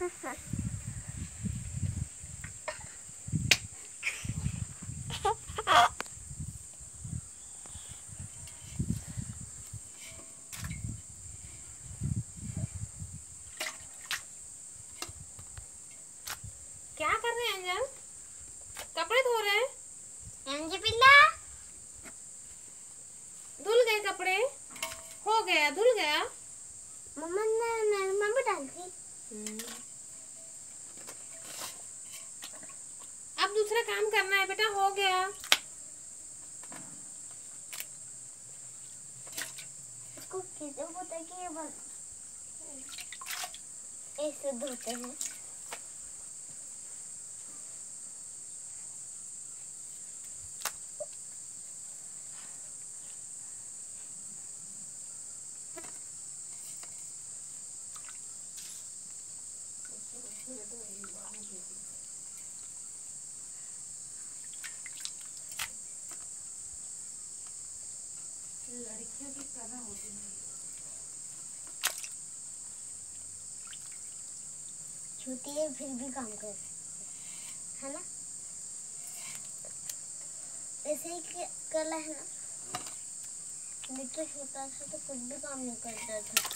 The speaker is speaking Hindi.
क्या कर रहे हैं अंजल कपड़े धो रहे हैं? पिल्ला। धुल गए कपड़े। हो गया धुल गया। मम्मा ने नरमा डाल दी। है बेटा हो गया। इसको कैसे पता कि ये बस ऐसे धोते हैं। लड़कियों है छोटी है, फिर भी काम कर है। ना? ऐसे ही कला है ना मैं छोटा सा तो कुछ भी काम नहीं करता था।